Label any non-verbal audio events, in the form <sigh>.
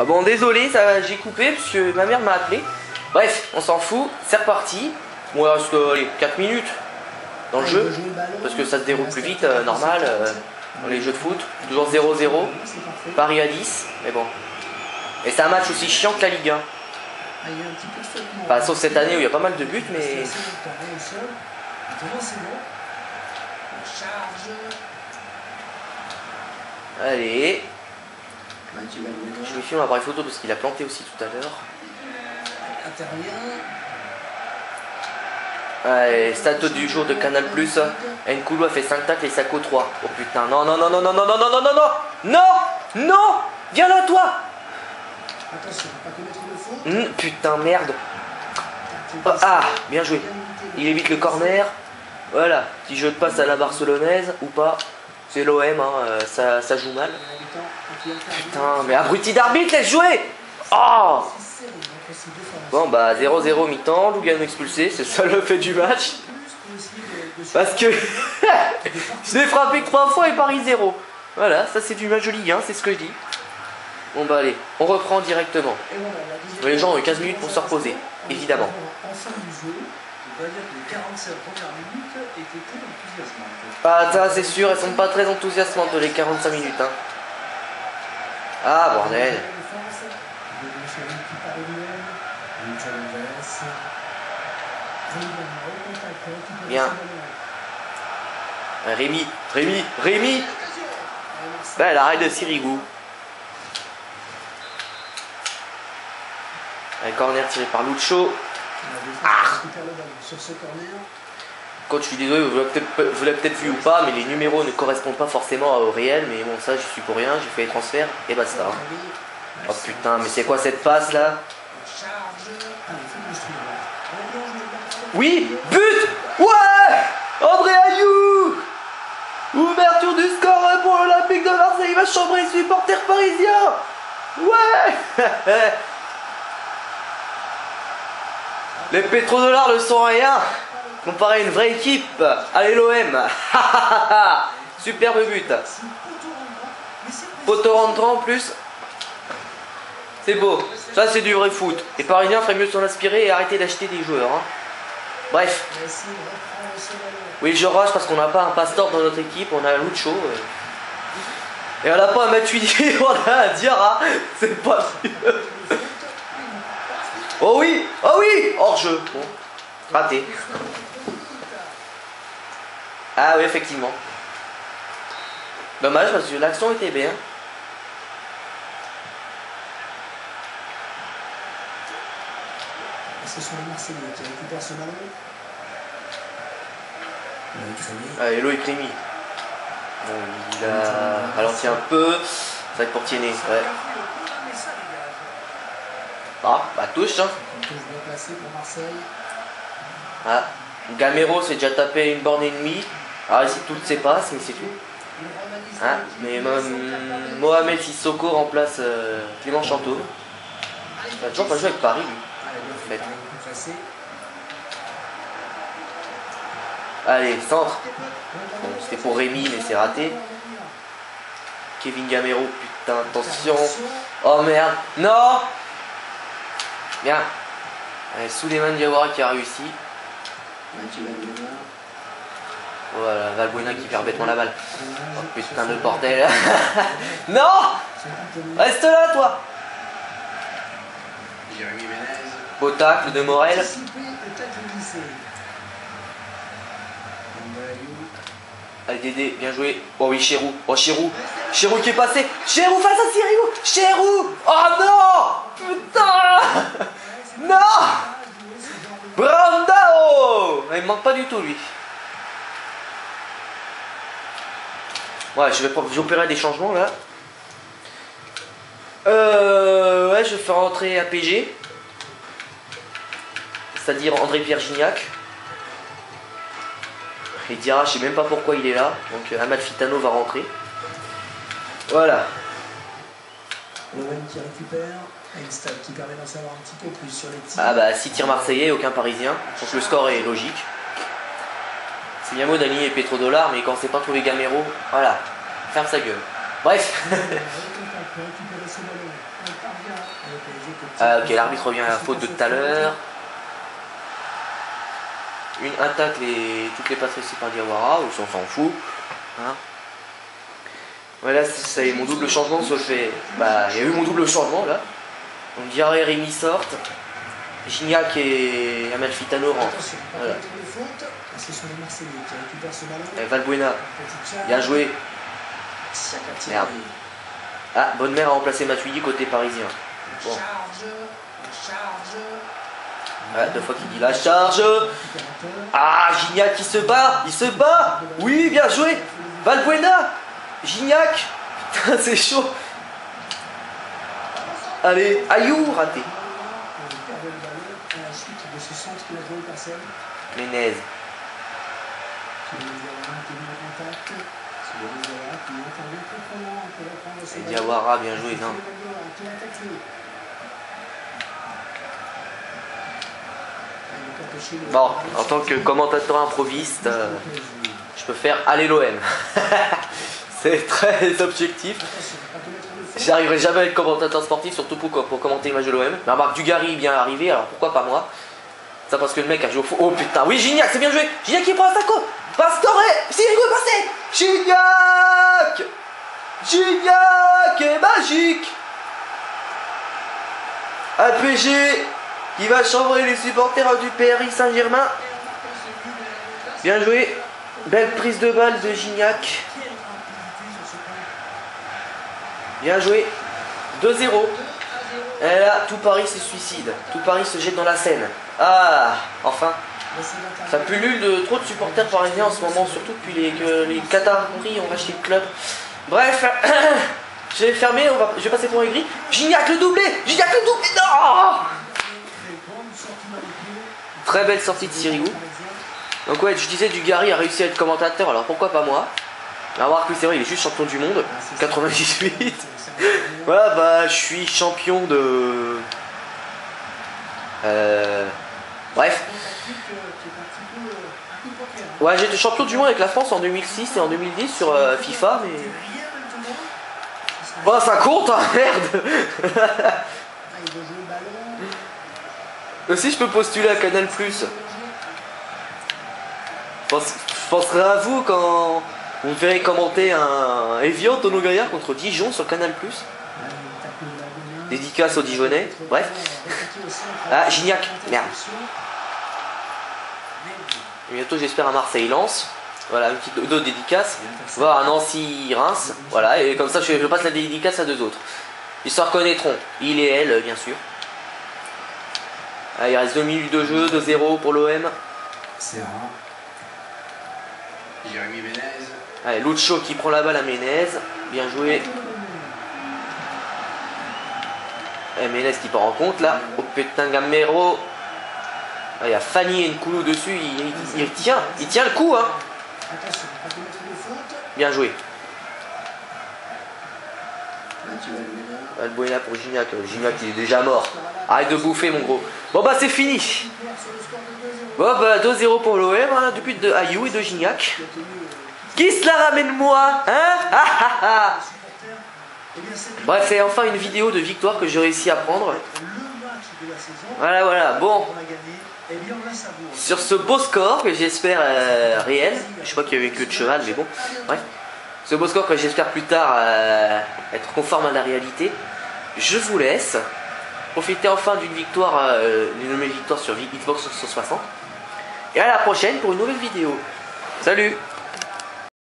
Ah bon, désolé, ça j'ai coupé parce que ma mère m'a appelé. Bref, on s'en fout, c'est reparti. Bon, il reste euh, allez, 4 minutes dans le jeu ballon. parce que ça se déroule plus vite, euh, normal, euh, dans les jeux de foot. Toujours 0-0, C'est parfait. Paris à 10, mais bon. Et c'est un match aussi chiant que la Ligue 1. Ah. Enfin, sauf cette année où il y a pas mal de buts, mais. Allez. Je me filme un appareil photo parce qu'il a planté aussi tout à l'heure. Intervient. Allez, stat du jour de Canal Plus. Nkoulou a fait 5 tacles et Sako 3. Oh putain, non, non, non, non, non, non, non, non, non, non, non, non, non, viens là toi. Attention, pas commettre le. Hum, putain, merde. Oh, ah, bien joué. Il évite le corner. Voilà, petit jeu de passe à la barcelonaise ou pas. C'est l'OM, hein, euh, ça, ça joue mal. Putain, mais abruti d'arbitre, laisse jouer Oh Bon bah 0-0 mi-temps, Lugano expulsé, c'est ça le fait du match. Parce que <laughs> je l'ai frappé que 3 fois et Paris 0. Voilà, ça c'est du match de Ligue 1, c'est ce que je dis. Bon bah allez, on reprend directement. Les gens ont eu 15 minutes pour se reposer, évidemment. En fin du jeu, On va dire que les 47 premières minutes étaient très enthousiasmantes. Ah ça c'est sûr, elles sont pas très enthousiasmantes les 45 minutes. Hein. Ah bordel. Bien. Rémi, Rémi, Rémi Là, l'arrêt de Sirigu. Un corner tiré par Lucho. Sur ce corner, Coach, je suis désolé, vous l'avez peut-être vu ou pas, mais les numéros ne correspondent pas forcément au réel. Mais bon, ça, je suis pour rien, j'ai fait les transferts et basta. Oh putain, mais c'est quoi cette passe là? Ah. Oui, but Ouais André Ayou Ouverture du score pour l'Olympique de Marseille, il va chambrer les supporters parisiens Ouais <laughs> Les pétrodollars ne sont rien comparé à une vraie équipe. Allez l'OM <laughs> Superbe but Poteau rentrant en plus. C'est beau. Ça c'est du vrai foot. Les Parisiens feraient mieux s'en inspirer et arrêter d'acheter des joueurs. hein. Bref. Oui, je rush parce qu'on n'a pas un pasteur dans notre équipe, on a un Lucho. euh. Et on n'a pas un Matuidi, <laughs> on a un Diarra. C'est pas mieux. Oh oui Oh oui Hors jeu. Bon. Raté. Ah oui, effectivement. Dommage parce que l'action était bien. Et ce sont les Marseillais qui récupèrent ce ballon? Ah, et Loïc Rémy. Bon, il a ralenti un peu. C'est vrai que pour Tiennet, ouais. Ah, bah touche, hein. Une touche bien placée pour Marseille. Ah, Gamero s'est déjà tapé une borne et demie. Ah, ici toutes ses passes, mais c'est tout. Ah, mais Mo- Mohamed Sissoko remplace euh, Clément Chantôme. Il a toujours pas joué avec Paris, lui. Allez, fait. Centre. Bon, c'était pour Rémi, mais c'est raté. Kevin Gamero, putain, attention. Oh merde, non Bien. Allez, Souleymane Diawara qui a réussi. Mathieu Valbuena. Voilà, Valbuena qui perd bêtement la balle. Oh putain de bordel. <laughs> non. Reste là, toi Jérémy Ménez. Beau tacle de Morel. Anticipé et tacle glissé. André Allez Dédé, bien joué. Oh oui, Chérou. Oh Chérou. Chérou qui est passé. Chérou face à Sirigu. Chérou. Oh non Putain <laughs> Non Brandao Il manque pas du tout lui. Ouais, je vais j'opérerai des changements là. Euh, ouais, je vais faire rentrer APG. C'est-à-dire André-Pierre. Et Diarra, je sais même pas pourquoi il est là. Donc euh, Ahmad Fitano va rentrer. Voilà. L'OM qui récupère. Einstein qui permet d'en savoir un petit peu plus sur les tirs. Ah bah 6 tirs marseillais, aucun parisien. Donc le score est logique. C'est bien beau d'aligner pétrodollars, mais quand c'est pas trouvé Gamero, voilà, ferme sa gueule. Bref. <laughs> Ah ok, l'arbitre revient à la faute de tout à l'heure. Une attaque, les... toutes les passes réussies par Diawara, ou on s'en fout. Hein. voilà, c'est- ça y est, mon double changement se fait. Bah, il y a eu mon double changement là. Donc Diarra et Rémi sortent. Gignac et Amalfitano rentrent. Voilà. Et Valbuena, Petite charge. bien joué. Merde. Ah, Bonne Mère a remplacé Matuidi côté parisien. Bon. Ouais, deux fois qu'il dit la charge. Ah, Gignac qui se bat, il se bat. Oui, bien joué. Valbuena, Gignac. <laughs> Putain, c'est chaud. Allez, Ayou, raté. On perd le ballon à la Bon, en tant que commentateur improviste, euh, je peux faire aller l'OM. <laughs> c'est très objectif. J'arriverai jamais à être commentateur sportif, surtout pour, pour commenter match de l'OM. Mais remarque, Dugarry est bien arrivé, alors pourquoi pas moi? Ça parce que le mec a joué au foot. Oh putain, oui, Gignac, c'est bien joué Gignac qui prend sa côte Pastore est passé Gignac Gignac est magique APG qui va chambrer les supporters du PRI Saint-Germain. Bien joué. Belle prise de balle de Gignac. Bien joué. 2-0. Et là, tout Paris se suicide. Tout Paris se jette dans la Seine. Ah, enfin. Ça pullule de trop de supporters parisiens en ce moment, surtout depuis les, que les Qataris ont racheté le club. Bref, <coughs> je vais fermer, on va, je vais passer pour aigri. Gignac le doublé Gignac le doublé Non Très belle sortie de Sirigu. Donc ouais, je disais, Dugarry a réussi à être commentateur, alors pourquoi pas moi? Va voir que c'est vrai, il est juste champion du monde. 98. <laughs> Voilà, bah je suis champion de... Euh... Bref. Ouais, j'étais champion du monde avec la France en 2006 et en 2010 sur euh, FIFA, mais... Bah ça compte, hein, merde <laughs> <laughs> Aussi, je peux postuler à Canal+. Je pense- je penserai à vous quand vous me verrez commenter un Evian Tono Gaillard contre Dijon sur Canal+. Dédicace aux Dijonais. Bref. Ah, Gignac. Merde. Et bientôt, j'espère, à Marseille-Lens. Voilà, une petite autre dédicace. Voir à Nancy-Reims. Voilà, et comme ça, je, je passe la dédicace à deux autres. Ils se reconnaîtront. Il et elle, bien sûr. Ah, il reste 2 minutes de jeu, 2-0 pour l'OM. C'est rare. Jérémy Ménez. Allez, Lucho qui prend la balle à Menez. Bien joué. Et Menez qui part en compte là. Oh putain, Gamero. Ah, il y a Fanny et Nkoulou dessus. Il, il- il tient, il tient le coup, hein. Bien joué. Mathieu Valbuena. Albuena pour Gignac. Gignac il est déjà mort. Arrête de bouffer mon gros. Bon bah c'est fini. Bon bah 2-0 pour l'OM. Hein, depuis de Ayou et de Gignac. Qui se la ramène moi Hein? Ah, ah, ah. Bref, c'est enfin une vidéo de victoire que j'ai réussi à prendre. Voilà, voilà. Bon, sur ce beau score que j'espère euh, réel, je crois qu'il y avait que de cheval, mais bon, bref, ce beau score que j'espère plus tard euh, être conforme à la réalité, je vous laisse profiter enfin d'une victoire, euh, d'une nouvelle victoire sur Xbox 360, et à la prochaine pour une nouvelle vidéo. Salut